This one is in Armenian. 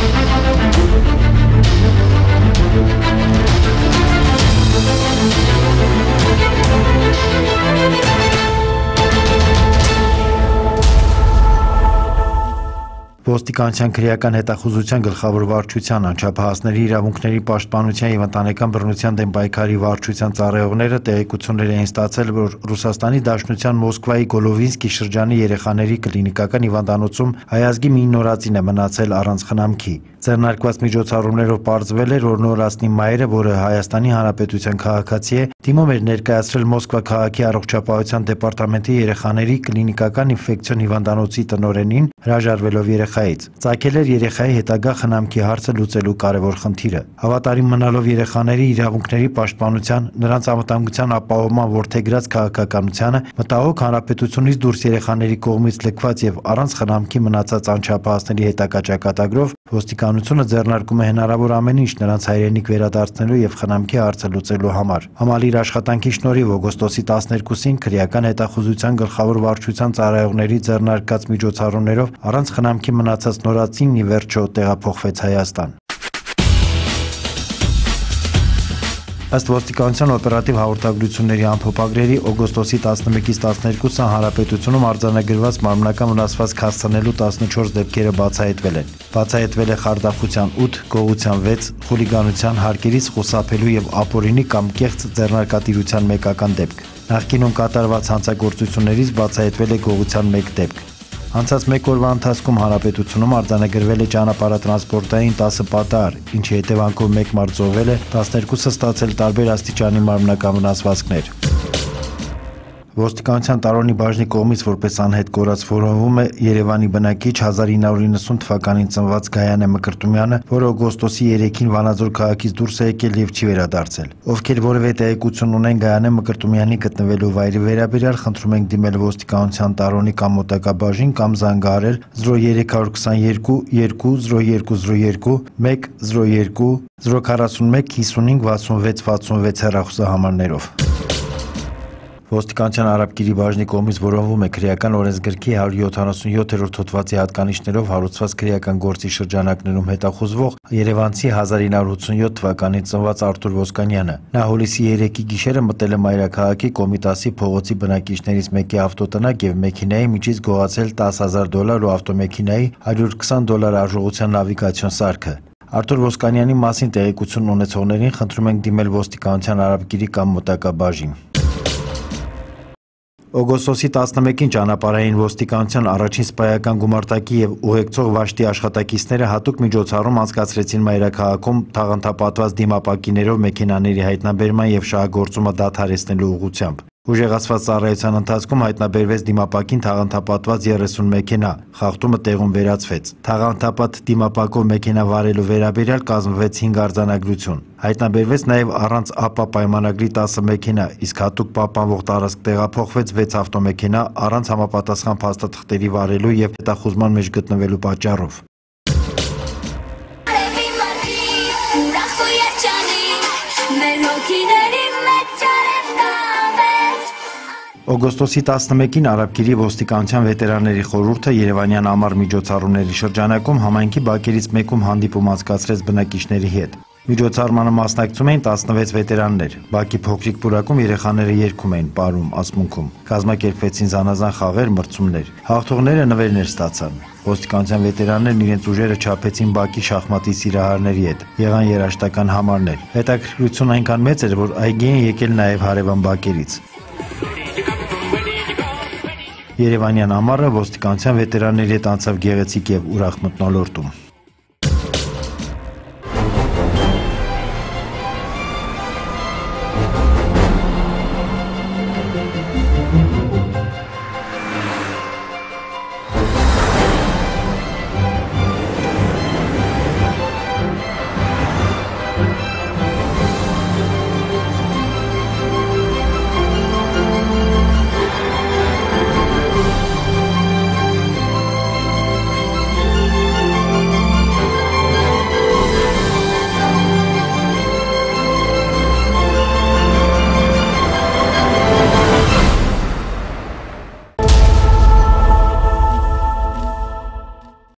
Música Ոստիկանության քրեական հետախուզության գլխավոր վարչության անչափահասների իրավունքների պաշտպանության եւ ընտանեկան բռնության դեմ պայքարի վարչության ծառայողները տեղեկություններ էին ստացել, որ Ռուսաստանի Դաշնության Մոսկվայի Գոլովինսկի շրջանի երեխաների կլինիկական հիվանդանոցում հայազգի մի նորածին է մնացել առանց խնամքի։ Ձեռնարկված միջոցառումներով պարզվել էր, որ նորածնի մայրը, որը Հայաստանի Հանրապետության քաղաքացի է, դիմում էր ներկայացրել Մոսկվա քաղաքի առողջապահության դեպարտամենտի երեխաների կլինիկական ինֆեկցիոն հիվանդանոցի տնօրենին հրաժարվելով երեխայից։ Ծագել էր երեխայի հետագա խնամքի հարցը լուծելու կարևոր խնդիրը։ Հավատարիմ մնալով երեխաների իրավունքների պաշտպանության, նրանց անվտանգության ապահովման ворթեգրած քաղաքականությանը, մտահոգ հանրապետությունից դուրս երեխաների կողմից լքված եւ առանց խնամքի մնացած անչափահասների հետագա ճակատագրով ոստիկանությունը ձեռնարկում է հնարավոր ամեն ինչ նրանց հայրենիք վերադարձնելու եւ խնամքի հարցը լուծելու համար։ Համալիր աշխատանքի շնորհիվ օգոստոսի 12-ին քրեական հետախուզության գլխավոր վարչության ծառայողների ձեռնարկած միջոցառումներով առանց խնամքի մնացած նորածին ի վերջո տեղափոխվեց Հայաստան։ Ըստ ոստիկանության օպերատիվ հաղորդագրությունների ամփոփագրերի օգոստոսի 11-ից 12-ը հանրապետությունում արձանագրված մարմնական վնասվածք հասցնելու 14 դեպքերը բացահայտվել են։ Բացահայտվել է խարդախության 8, գողության 6, խուլիգանության, հարկերից խուսափելու եւ ապօրինի կամ կեղծ ձեռնարկատիրության մեկական դեպք։ Նախկինում կատարված հանցագործություններից բացահայտվել է գողության 1 դեպք։ Անցած մեկ օրվա ընթացքում հանրապետությունում արձանագրվել է ճանապարհատրանսպորտային 10 պատահար, ինչի հետևանքով 1 մարդ զոհվել է, 12-ը ստացել տարբեր աստիճանի մարմնական վնասվածքներ։ Ոստիկանության տարոնի բաժնի կողմից որպես անհետ կորած որոնվում է Երևանի բնակիչ 1990 թվականին ծնված Գայանե Մկրտումյանը, որը օգոստոսի 3-ին Վանաձոր քաղաքից դուրս է եկել եւ չի վերադարձել։ Ովքեր որևէ տեղեկություն ունեն Գայանե Մկրտումյանի գտնվելու վայրի վերաբերյալ, խնդրում ենք դիմել ոստիկանության տարոնի կամ մոտակա բաժին կամ զանգահարել 0322 20202 102 041 55 66 66 հեռախոսահամարներով։ Ոստիկանության Արաբկիրի բաժնի կողմից որոնվում է քրեական օրենսգրքի 177-րդ հոդվածի հատկանիշներով հարուցված քրեական գործի շրջանակներում հետախուզվող Երևանցի 1987 թվականից ծնված Արթուր Ոսկանյանը։ Նա հուլիսի 3-ի գիշերը մտել է Մայրաքաղաքի Կոմիտասի փողոցի բնակիչներից մեկի ավտոտնակ եւ մեքենայի միջից գողացել 10000 դոլար ու ավտոմեքենայի 120 դոլար արժողության նավիգացիոն սարքը։ Արտուր Ոսկանյանի մասին տեղեկություն ունեցողներին խնդրում ենք դիմել ոստիկանության Արաբկիրի կամ մոտակա բաժին։ Օգոստոսի 11-ին ճանապարհային ոստիկանության առաջին սպայական գումարտակի եւ ուղեկցող վաշտի աշխատակիցները հատուկ միջոցառում անցկացրեցին Մայրաքաղաքում թաղանթապատված դիմապակիներով մեքենաների հայտնաբերման եւ շահագործումը դադարեցնելու ուղղությամբ։ Ուժեղացված ծառայության ընթացքում հայտնաբերվեց դիմապակին թաղանթապատված 30 մեքենա, խախտումը տեղում վերացվեց։ Թաղանթապատ դիմապակով մեքենա վարելու վերաբերյալ կազմվեց 5 արձանագրություն։ Հայտնաբերվեց նաև առանց ԱՊԱ պայմանագրի 10 մեքենա, իսկ հատուկ պահպանվող տարածք տեղափոխվեց 6 ավտոմեքենա առանց համապատասխան փաստաթղթերի վարելու եւ հետախուզման մեջ գտնվելու պատճառով։ Մեր հոգիների Օգոստոսի 11-ին Արաբկիրի ոստիկանության վետերանների խորհուրդը Երևանյան ամառ միջոցառումների շրջանակում համայնքի բակերից մեկում հանդիպում անցկացրեց բնակիչների հետ։ Միջոցառմանը մասնակցում էին 16 վետերաններ։ Բակի փոքրիկ պուրակում երեխաները երգում էին պարում, ասմունքում։ Կազմակերպվեցին զանազան խաղեր, մրցումներ։ Հաղթողները նվերներ ստացան։ Ոստիկանության վետերաններն իրենց ուժերը չափեցին Բակի շախմատի սիրահարների հետ։ Եղան երաժշտական համարներ։ Հետաքրքրությունը այնքան մեծ էր, որ այգի են եկել նաև հարևան բակերից։ Երևանյան ամառը ոստիկանության վետերանների հետ անցավ գեղեցիկ եւ ուրախ մթնոլորտում։